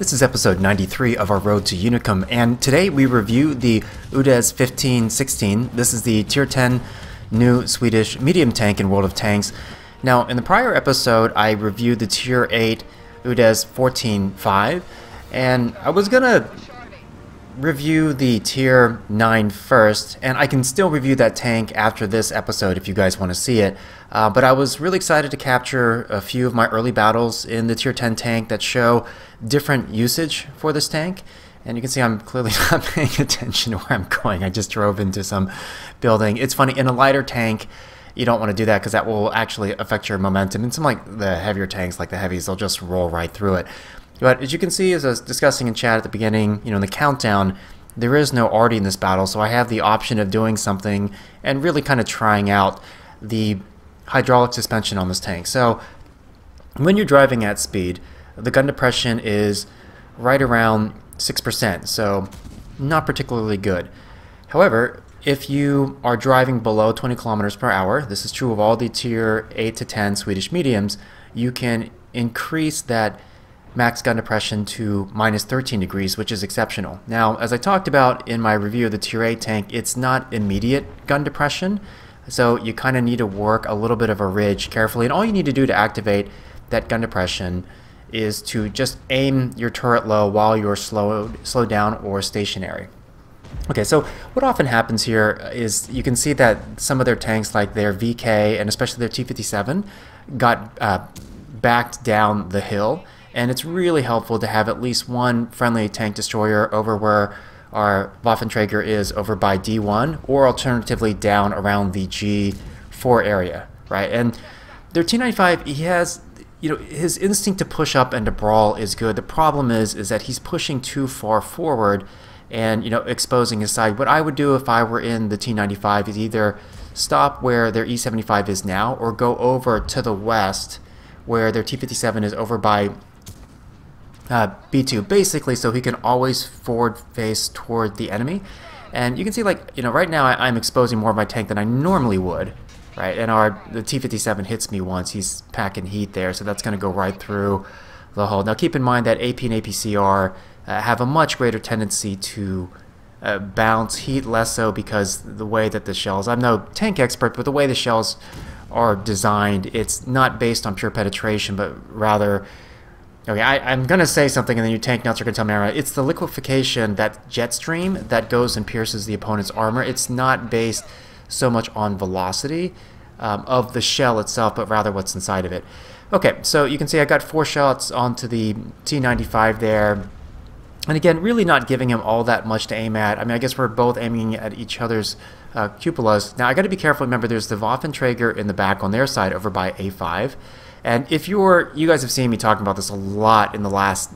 This is episode 93 of our Road to Unicum, and today we review the UDES 1516. This is the Tier 10 new Swedish medium tank in World of Tanks. Now, in the prior episode, I reviewed the Tier 8 UDES 14.5, and I was gonna review the tier 9 first, and I can still review that tank after this episode if you guys want to see it. Uh, but I was really excited to capture a few of my early battles in the tier 10 tank that show different usage for this tank. And you can see I'm clearly not paying attention to where I'm going. I just drove into some building. It's funny, in a lighter tank, you don't want to do that because that will actually affect your momentum. And some like the heavier tanks, like the heavies, they'll just roll right through it. But as you can see, as I was discussing in chat at the beginning, you know, in the countdown, there is no arty in this battle, so I have the option of doing something and really kind of trying out the hydraulic suspension on this tank. So when you're driving at speed, the gun depression is right around 6%, so not particularly good. However, if you are driving below 20 kilometers per hour, this is true of all the tier 8 to 10 Swedish mediums, you can increase that max gun depression to minus 13 degrees, which is exceptional. Now, as I talked about in my review of the Tier 8 tank, it's not immediate gun depression, so you kind of need to work a little bit of a ridge carefully, and all you need to do to activate that gun depression is to just aim your turret low while you're slowed, slowed down or stationary. Okay, so what often happens here is you can see that some of their tanks, like their VK and especially their T-57, got uh, backed down the hill and it's really helpful to have at least one friendly tank destroyer over where our Waffenträger is over by D1 or alternatively down around the G4 area, right? And their T95, he has, you know, his instinct to push up and to brawl is good. The problem is, is that he's pushing too far forward and, you know, exposing his side. What I would do if I were in the T95 is either stop where their E75 is now or go over to the west where their T57 is over by uh, B2 basically so he can always forward face toward the enemy and you can see like you know right now I, am exposing more of my tank than I normally would right and our the T57 hits me once he's packing HEAT there so that's gonna go right through the hull now keep in mind that AP and APCR uh, have a much greater tendency to uh, bounce HEAT less so because the way that the shells I'm no tank expert but the way the shells are designed it's not based on pure penetration but rather Okay, I, am going to say something and then you tank nuts are going to tell me, right. It's the liquefaction, that jet stream that goes and pierces the opponent's armor. It's not based so much on velocity um, of the shell itself, but rather what's inside of it. Okay, so you can see I got four shots onto the T95 there. And again, really not giving him all that much to aim at. I mean, I guess we're both aiming at each other's uh, cupolas. Now, I got to be careful. Remember, there's the Waffenträger in the back on their side over by A5. And if you're, you guys have seen me talking about this a lot in the last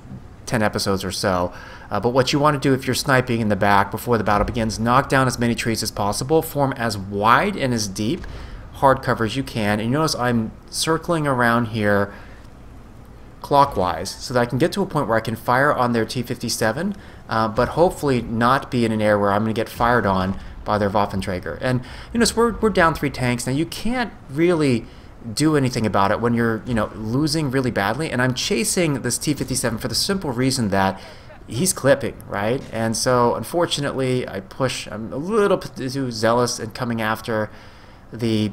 10 episodes or so. Uh, but what you want to do if you're sniping in the back before the battle begins, knock down as many trees as possible, form as wide and as deep hard cover as you can. And you notice I'm circling around here clockwise so that I can get to a point where I can fire on their T-57, uh, but hopefully not be in an area where I'm going to get fired on by their Waffenträger. And you so we're, we're down three tanks. Now you can't really do anything about it when you're, you know, losing really badly. And I'm chasing this T57 for the simple reason that he's clipping, right? And so, unfortunately, I push. I'm a little too zealous in coming after the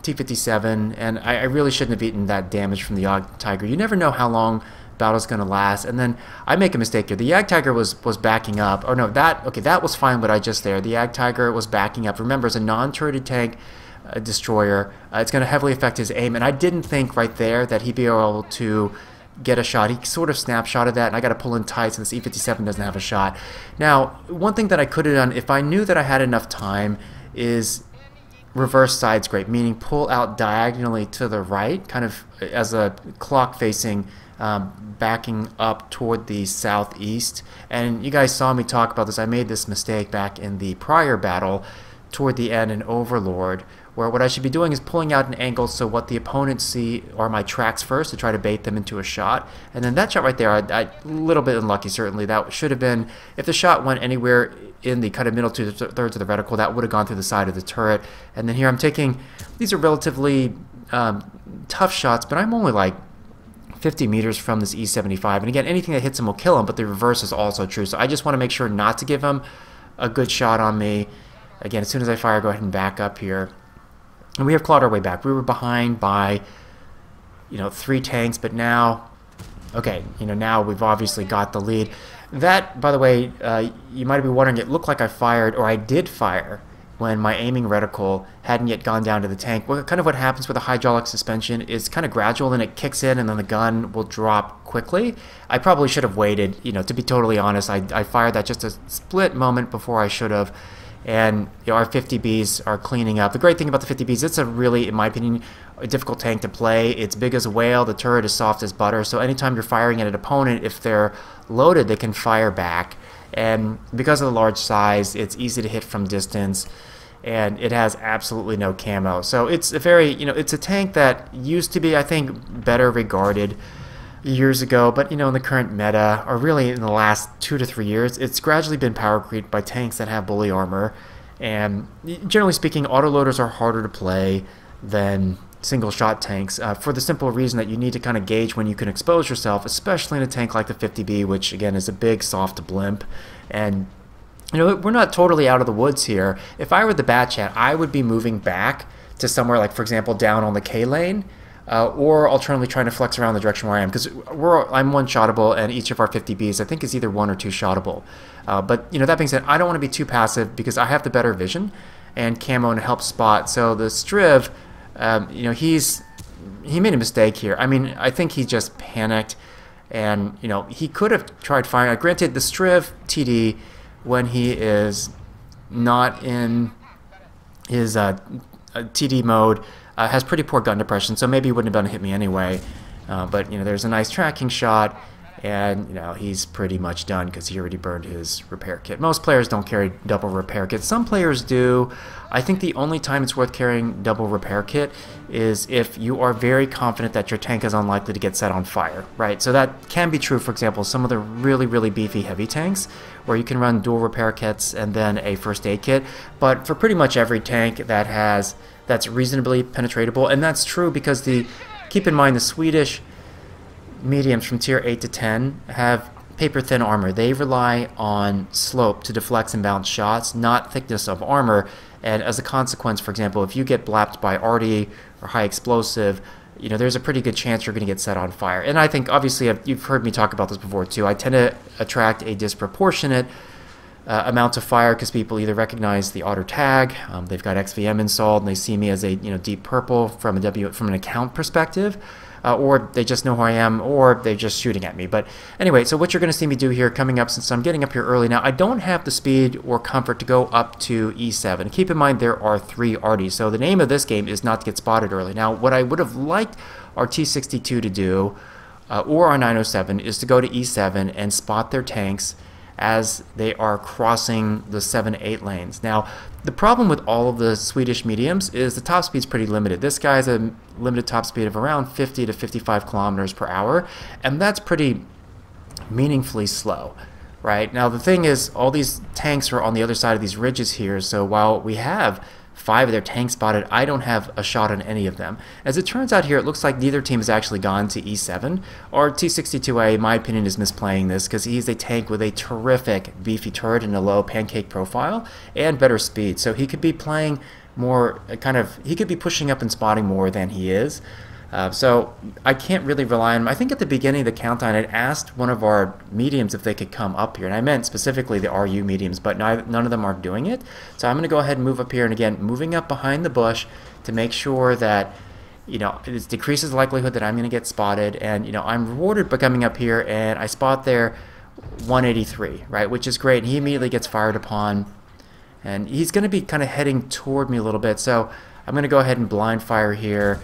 T57, and I, I really shouldn't have eaten that damage from the Jagdtiger. You never know how long battle's going to last. And then I make a mistake here. The Jagdtiger was was backing up. Or no, that okay, that was fine. What I just there, the Jagdtiger was backing up. Remember, it's a non-turreted tank a destroyer. Uh, it's going to heavily affect his aim, and I didn't think right there that he'd be able to get a shot. He sort of snapshotted that, and I got to pull in tight so this E57 doesn't have a shot. Now, one thing that I could have done if I knew that I had enough time is reverse side scrape, meaning pull out diagonally to the right, kind of as a clock facing um, backing up toward the southeast. And you guys saw me talk about this. I made this mistake back in the prior battle toward the end in Overlord, where what I should be doing is pulling out an angle so what the opponents see are my tracks first to try to bait them into a shot. And then that shot right there, a little bit unlucky certainly. That should have been, if the shot went anywhere in the kind of middle two thirds of the reticle, that would have gone through the side of the turret. And then here I'm taking, these are relatively um, tough shots, but I'm only like 50 meters from this E75. And again, anything that hits him will kill him, but the reverse is also true. So I just want to make sure not to give him a good shot on me. Again, as soon as I fire, go ahead and back up here. And we have clawed our way back. We were behind by, you know, three tanks, but now, okay, you know, now we've obviously got the lead. That, by the way, uh, you might be wondering, it looked like I fired, or I did fire, when my aiming reticle hadn't yet gone down to the tank. Well, kind of what happens with a hydraulic suspension is kind of gradual, and it kicks in, and then the gun will drop quickly. I probably should have waited, you know, to be totally honest. I, I fired that just a split moment before I should have and you know, our 50Bs are cleaning up. The great thing about the 50Bs, it's a really, in my opinion, a difficult tank to play. It's big as a whale, the turret is soft as butter, so anytime you're firing at an opponent, if they're loaded, they can fire back. And because of the large size, it's easy to hit from distance, and it has absolutely no camo. So it's a very, you know, it's a tank that used to be, I think, better regarded years ago, but you know, in the current meta, or really in the last two to three years, it's gradually been power creeped by tanks that have bully armor. And generally speaking, autoloaders are harder to play than single shot tanks uh, for the simple reason that you need to kind of gauge when you can expose yourself, especially in a tank like the 50B, which again is a big soft blimp. And you know, we're not totally out of the woods here. If I were the Bat Chat, I would be moving back to somewhere like, for example, down on the K lane uh, or alternatively trying to flex around the direction where I am because we're I'm one shotable and each of our 50Bs I think is either one or two shotable. Uh, but you know that being said, I don't want to be too passive because I have the better vision and camo and help spot. So the Striv, um, you know, he's he made a mistake here. I mean, I think he just panicked and you know he could have tried firing. Granted, the Striv TD when he is not in his uh, TD mode uh, has pretty poor gun depression, so maybe he wouldn't have been to hit me anyway. Uh, but you know, there's a nice tracking shot, and you know he's pretty much done because he already burned his repair kit. Most players don't carry double repair kits. Some players do. I think the only time it's worth carrying double repair kit is if you are very confident that your tank is unlikely to get set on fire, right? So that can be true, for example, some of the really, really beefy heavy tanks where you can run dual repair kits and then a first aid kit. But for pretty much every tank that has that's reasonably penetratable. And that's true because the keep in mind the Swedish mediums from tier 8 to 10 have paper thin armor. They rely on slope to deflect and bounce shots, not thickness of armor. And as a consequence, for example, if you get blapped by arty or high explosive, you know, there's a pretty good chance you're going to get set on fire. And I think, obviously, you've heard me talk about this before too. I tend to attract a disproportionate uh, amount of fire because people either recognize the otter tag, um, they've got XVM installed, and they see me as a you know deep purple from a W from an account perspective, uh, or they just know who I am, or they're just shooting at me. But anyway, so what you're going to see me do here coming up since I'm getting up here early now, I don't have the speed or comfort to go up to E7. Keep in mind there are three arties, so the name of this game is not to get spotted early. Now, what I would have liked our T62 to do, uh, or our 907, is to go to E7 and spot their tanks as they are crossing the 7-8 lanes. Now, the problem with all of the Swedish mediums is the top speed is pretty limited. This guy has a limited top speed of around 50 to 55 kilometers per hour, and that's pretty meaningfully slow. Right now, the thing is, all these tanks are on the other side of these ridges here. So while we have five of their tanks spotted. I don't have a shot on any of them. As it turns out here, it looks like neither team has actually gone to E7. Or T62A, in my opinion, is misplaying this because he's a tank with a terrific beefy turret and a low pancake profile and better speed. So he could be playing more uh, kind of, he could be pushing up and spotting more than he is. Uh, so I can't really rely on. them. I think at the beginning of the countdown, I'd asked one of our mediums if they could come up here, and I meant specifically the RU mediums, but none of them are doing it. So I'm going to go ahead and move up here, and again, moving up behind the bush to make sure that you know it decreases the likelihood that I'm going to get spotted, and you know I'm rewarded by coming up here, and I spot there 183, right, which is great. And he immediately gets fired upon, and he's going to be kind of heading toward me a little bit, so I'm going to go ahead and blind fire here.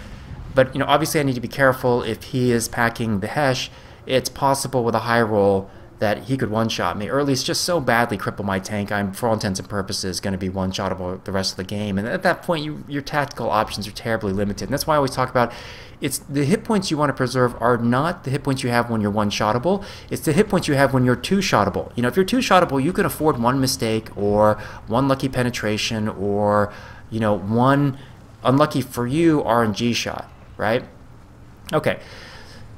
But you know, obviously I need to be careful if he is packing the Hesh. It's possible with a high roll that he could one-shot me, or at least just so badly cripple my tank, I'm, for all intents and purposes, going to be one-shottable the rest of the game. And at that point, you, your tactical options are terribly limited. And that's why I always talk about it's the hit points you want to preserve are not the hit points you have when you're one-shottable. It's the hit points you have when you're two-shottable. You know, if you're two-shottable, you can afford one mistake or one lucky penetration or, you know, one unlucky for you RNG shot right? Okay,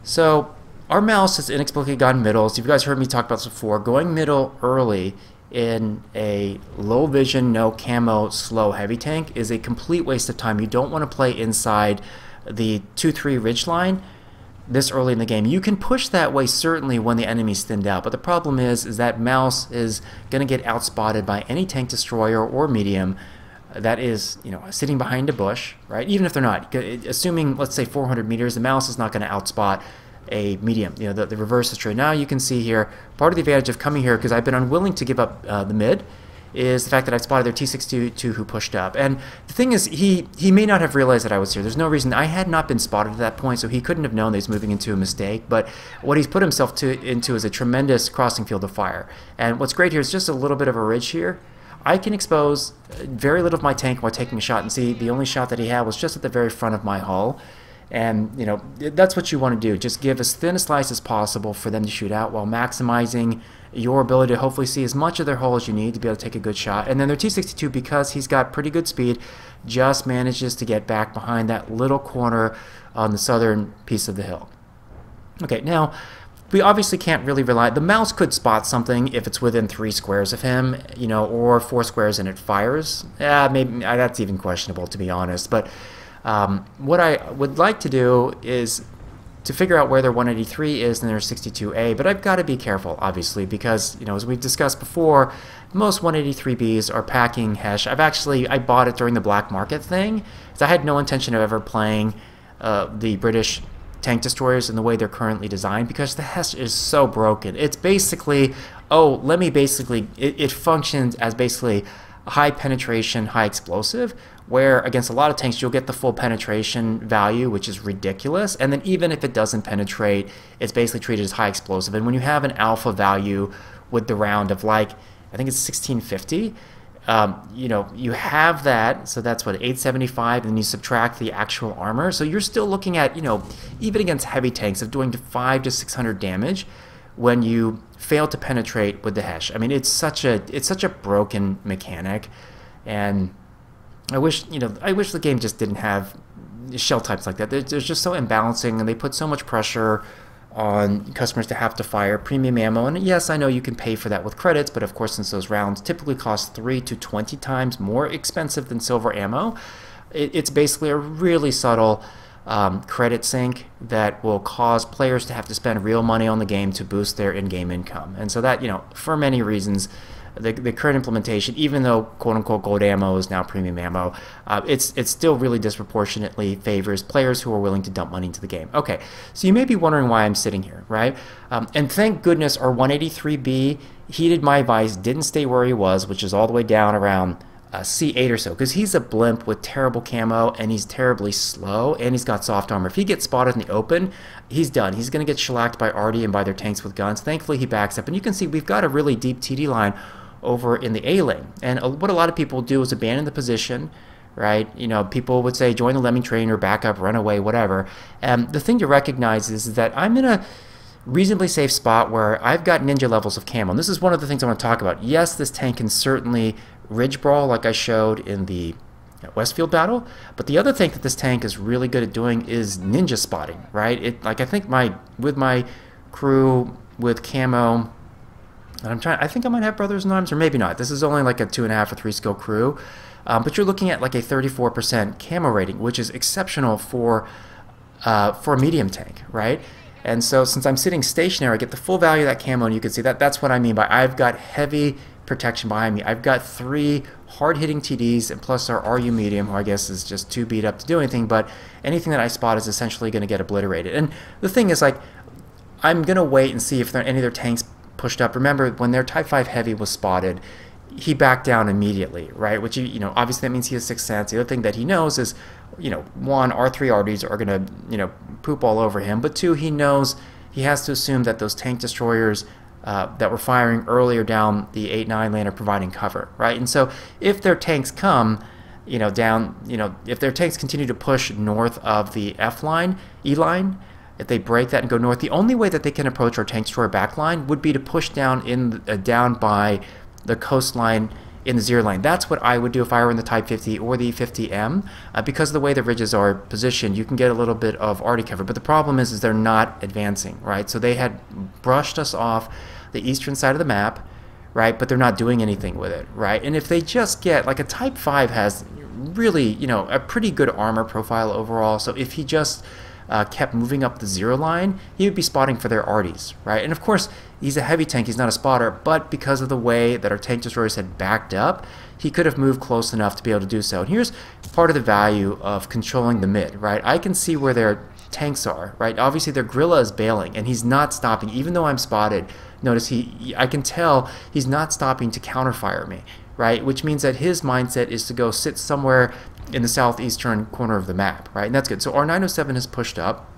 So our mouse has inexplicably gone middle. So you guys heard me talk about this before. Going middle early in a low vision, no camo, slow heavy tank is a complete waste of time. You don't want to play inside the 2-3 ridge line this early in the game. You can push that way certainly when the enemy's thinned out, but the problem is is that mouse is going to get outspotted by any tank destroyer or medium that is, you know, sitting behind a bush, right? Even if they're not, assuming let's say 400 meters, the mouse is not going to outspot a medium. You know, the, the reverse is true. Now you can see here, part of the advantage of coming here, because I've been unwilling to give up uh, the mid, is the fact that I've spotted their T62 who pushed up. And the thing is, he, he may not have realized that I was here. There's no reason. I had not been spotted at that point, so he couldn't have known that he's moving into a mistake. But what he's put himself to, into is a tremendous crossing field of fire. And what's great here is just a little bit of a ridge here. I can expose very little of my tank while taking a shot. And see, the only shot that he had was just at the very front of my hull. And, you know, that's what you want to do. Just give as thin a slice as possible for them to shoot out while maximizing your ability to hopefully see as much of their hull as you need to be able to take a good shot. And then their T-62, because he's got pretty good speed, just manages to get back behind that little corner on the southern piece of the hill. Okay, now, we obviously can't really rely. The mouse could spot something if it's within three squares of him, you know, or four squares and it fires. Yeah, maybe that's even questionable to be honest. But um, what I would like to do is to figure out where their 183 is and their 62A, but I've got to be careful, obviously, because, you know, as we've discussed before, most 183Bs are packing Hesh. I've actually, I bought it during the black market thing, so I had no intention of ever playing uh, the British tank destroyers in the way they're currently designed because the Hesh is so broken. It's basically, oh, let me basically, it, it functions as basically high penetration, high explosive, where against a lot of tanks you'll get the full penetration value, which is ridiculous. And then even if it doesn't penetrate, it's basically treated as high explosive. And when you have an alpha value with the round of like, I think it's 1650, um, you know, you have that, so that's what 875, and then you subtract the actual armor. So you're still looking at, you know, even against heavy tanks of doing five to 600 damage when you fail to penetrate with the hesh. I mean, it's such a it's such a broken mechanic, and I wish you know I wish the game just didn't have shell types like that. They're, they're just so imbalancing, and they put so much pressure on customers to have to fire premium ammo. And yes, I know you can pay for that with credits, but of course, since those rounds typically cost three to twenty times more expensive than silver ammo, it, it's basically a really subtle. Um, credit sink that will cause players to have to spend real money on the game to boost their in-game income. And so that, you know, for many reasons, the, the current implementation, even though quote unquote gold ammo is now premium ammo, uh, it's it still really disproportionately favors players who are willing to dump money into the game. Okay, so you may be wondering why I'm sitting here, right? Um, and thank goodness our 183B heeded my advice, didn't stay where he was, which is all the way down around uh, C8 or so, because he's a blimp with terrible camo and he's terribly slow and he's got soft armor. If he gets spotted in the open, he's done. He's going to get shellacked by arty and by their tanks with guns. Thankfully, he backs up, and you can see we've got a really deep TD line over in the A lane. And uh, what a lot of people do is abandon the position, right? You know, people would say join the lemming train or back up, run away, whatever. And the thing to recognize is that I'm in a reasonably safe spot where I've got ninja levels of camo. And this is one of the things I want to talk about. Yes, this tank can certainly ridge brawl like I showed in the Westfield battle, but the other thing that this tank is really good at doing is ninja spotting, right? It like I think my with my crew with camo and I'm trying. I think I might have brothers in arms, or maybe not. This is only like a two and a half or three skill crew, um, but you're looking at like a 34% camo rating, which is exceptional for uh, for a medium tank, right? And so since I'm sitting stationary, I get the full value of that camo, and you can see that that's what I mean by I've got heavy protection behind me. I've got three hard-hitting TDs, and plus our RU medium, who I guess is just too beat up to do anything, but anything that I spot is essentially going to get obliterated. And the thing is, like, I'm going to wait and see if there, any of their tanks pushed up. Remember, when their Type 5 Heavy was spotted, he backed down immediately, right? Which, you know, obviously that means he has sixth sense. The other thing that he knows is, you know, one, R3 Arties are going to, you know, poop all over him. But two, he knows he has to assume that those tank destroyers uh, that were firing earlier down the 8-9 lane are providing cover, right? And so if their tanks come, you know, down, you know, if their tanks continue to push north of the F line, E line, if they break that and go north, the only way that they can approach our tanks tank destroyer backline would be to push down in uh, down by the coastline in the zero line. That's what I would do if I were in the Type 50 or the 50M. Uh, because of the way the ridges are positioned, you can get a little bit of arty cover. But the problem is, is they're not advancing, right? So they had brushed us off the eastern side of the map, right? But they're not doing anything with it, right? And if they just get, like a Type 5 has really, you know, a pretty good armor profile overall. So if he just uh, kept moving up the zero line, he would be spotting for their arties, right? And of course, he's a heavy tank, he's not a spotter, but because of the way that our tank destroyers had backed up, he could have moved close enough to be able to do so. And here's part of the value of controlling the mid, right? I can see where their tanks are, right? Obviously, their Guerrilla is bailing, and he's not stopping, even though I'm spotted. Notice he, I can tell he's not stopping to counterfire me, right? Which means that his mindset is to go sit somewhere in the southeastern corner of the map, right? And that's good. So R907 has pushed up,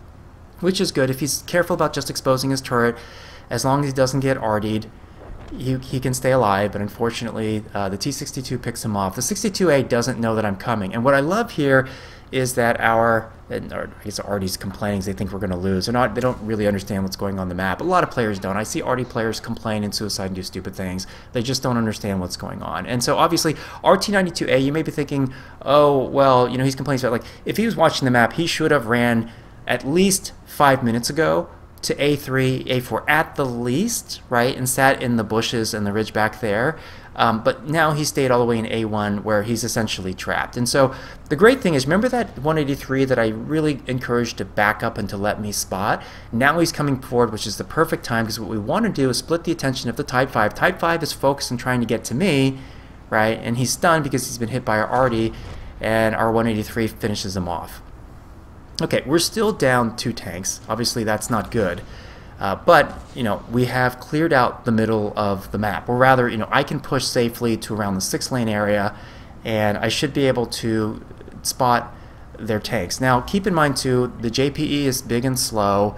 which is good. If he's careful about just exposing his turret, as long as he doesn't get artied, he, he can stay alive, but unfortunately, uh, the T-62 picks him off. The 62A doesn't know that I'm coming. And what I love here is that our, or I guess Arty's complaining they think we're going to lose. They're not, they don't really understand what's going on the map. A lot of players don't. I see Arty players complain and suicide and do stupid things. They just don't understand what's going on. And so obviously, RT92A, you may be thinking, oh, well, you know, he's complaining about, like, if he was watching the map, he should have ran at least five minutes ago to A3, A4 at the least, right, and sat in the bushes and the ridge back there. Um, but now he stayed all the way in A1 where he's essentially trapped. And so the great thing is, remember that 183 that I really encouraged to back up and to let me spot? Now he's coming forward, which is the perfect time because what we want to do is split the attention of the Type 5. Type 5 is focused on trying to get to me, right? And he's stunned because he's been hit by our Arty, and our 183 finishes him off. Okay, we're still down two tanks. Obviously, that's not good. Uh, but, you know, we have cleared out the middle of the map. Or rather, you know, I can push safely to around the six lane area and I should be able to spot their tanks. Now, keep in mind too, the JPE is big and slow,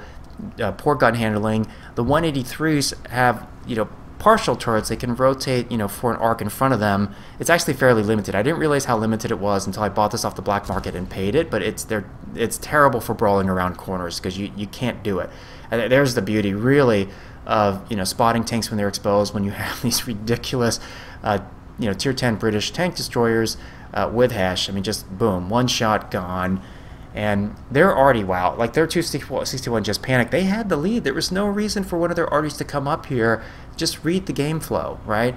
uh, poor gun handling. The 183s have, you know, partial turrets, they can rotate, you know, for an arc in front of them. It's actually fairly limited. I didn't realize how limited it was until I bought this off the black market and paid it, but it's they're, it's terrible for brawling around corners because you, you can't do it. And there's the beauty, really, of you know spotting tanks when they're exposed. When you have these ridiculous, uh, you know, tier 10 British tank destroyers uh, with HESH. I mean, just boom, one shot gone. And they're already wow. Like their 261 just panicked. They had the lead. There was no reason for one of their arties to come up here. Just read the game flow, right?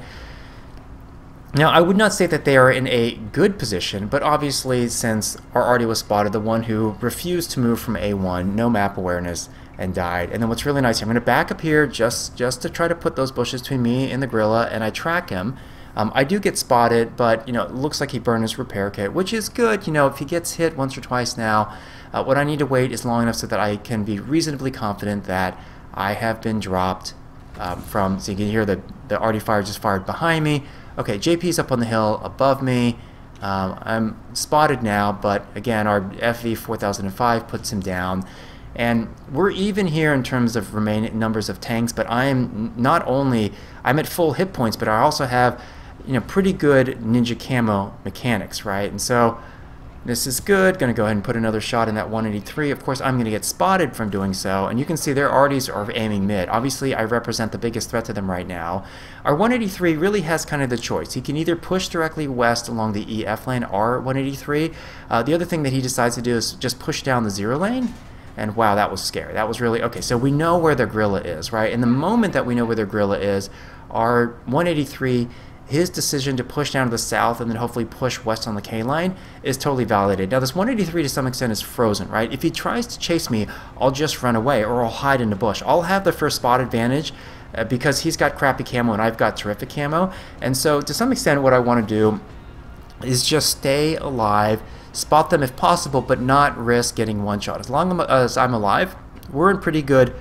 Now, I would not say that they are in a good position, but obviously, since our arty was spotted, the one who refused to move from A1, no map awareness, and died. And then what's really nice, I'm going to back up here just, just to try to put those bushes between me and the Guerrilla, and I track him. Um, I do get spotted, but you know, it looks like he burned his repair kit, which is good. You know, if he gets hit once or twice now, uh, what I need to wait is long enough so that I can be reasonably confident that I have been dropped um, from. So you can hear the the arty fire just fired behind me. Okay, JP's up on the hill above me. Um, I'm spotted now, but again, our FV 4005 puts him down. And we're even here in terms of remaining numbers of tanks, but I am not only, I'm at full hit points, but I also have, you know, pretty good ninja camo mechanics, right? And so this is good. Going to go ahead and put another shot in that 183. Of course, I'm going to get spotted from doing so. And you can see their arties are aiming mid. Obviously, I represent the biggest threat to them right now. Our 183 really has kind of the choice. He can either push directly west along the EF lane, R183. Uh, the other thing that he decides to do is just push down the zero lane. And wow, that was scary. That was really, okay, so we know where their gorilla is, right? In the moment that we know where their gorilla is, our 183 his decision to push down to the south and then hopefully push west on the K line is totally validated. Now, this 183 to some extent is frozen, right? If he tries to chase me, I'll just run away or I'll hide in the bush. I'll have the first spot advantage uh, because he's got crappy camo and I've got terrific camo. And so, to some extent, what I want to do is just stay alive, spot them if possible, but not risk getting one shot. As long as I'm alive, we're in pretty good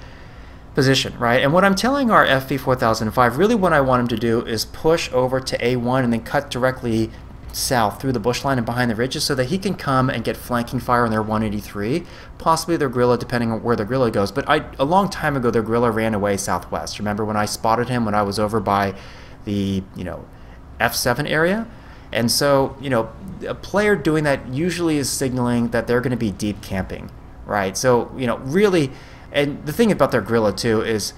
position, right? And what I'm telling our FV4005, really what I want him to do is push over to A1 and then cut directly south through the bush line and behind the ridges so that he can come and get flanking fire on their 183, possibly their Guerrilla depending on where their Guerrilla goes. But I, a long time ago, their Guerrilla ran away southwest. Remember when I spotted him when I was over by the, you know, F7 area? And so, you know, a player doing that usually is signaling that they're going to be deep camping, right? So, you know, really, and the thing about their Guerrilla too is,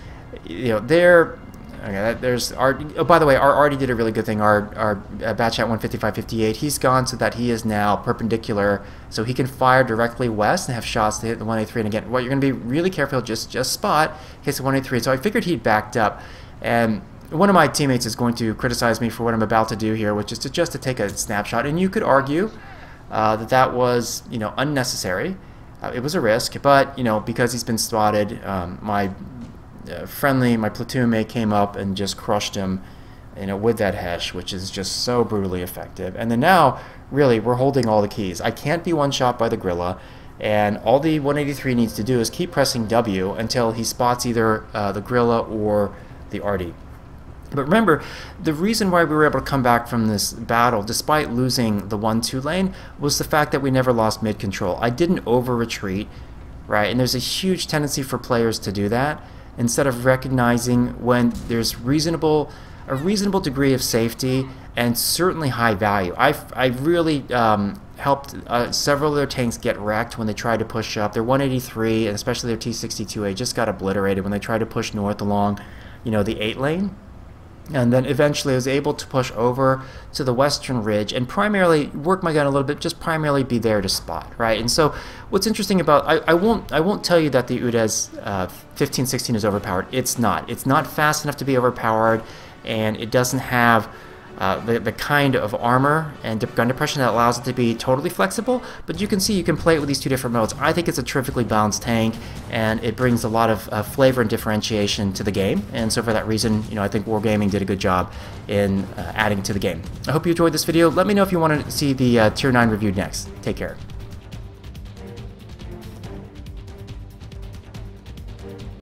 you know, they're Okay, there's our. Oh, by the way, our already did a really good thing. Our our uh, Bat Chat 155.58. He's gone so that he is now perpendicular, so he can fire directly west and have shots to hit the 183. And again, what you're going to be really careful, just just spot hits the 183. So I figured he'd backed up, and one of my teammates is going to criticize me for what I'm about to do here, which is to just to take a snapshot. And you could argue uh, that that was you know unnecessary. Uh, it was a risk, but you know because he's been spotted, um, my uh, friendly, my platoon mate came up and just crushed him, you know, with that Hesh, which is just so brutally effective. And then now, really, we're holding all the keys. I can't be one shot by the Grilla, and all the 183 needs to do is keep pressing W until he spots either uh, the Grilla or the Arty. But remember, the reason why we were able to come back from this battle, despite losing the 1-2 lane, was the fact that we never lost mid-control. I didn't over-retreat, right? And there's a huge tendency for players to do that instead of recognizing when there's reasonable a reasonable degree of safety and certainly high value. I've, I've really um, helped uh, several of their tanks get wrecked when they tried to push up. Their 183 and especially their T62A just got obliterated when they tried to push north along, you know, the 8 lane and then eventually I was able to push over to the western ridge and primarily work my gun a little bit, just primarily be there to spot, right? And so what's interesting about, I, I won't I won't tell you that the UDES uh, 1516 is overpowered. It's not. It's not fast enough to be overpowered and it doesn't have uh, the, the kind of armor and gun depression that allows it to be totally flexible, but you can see you can play it with these two different modes. I think it's a terrifically balanced tank, and it brings a lot of uh, flavor and differentiation to the game, and so for that reason, you know, I think Wargaming did a good job in uh, adding to the game. I hope you enjoyed this video. Let me know if you want to see the uh, Tier 9 reviewed next. Take care.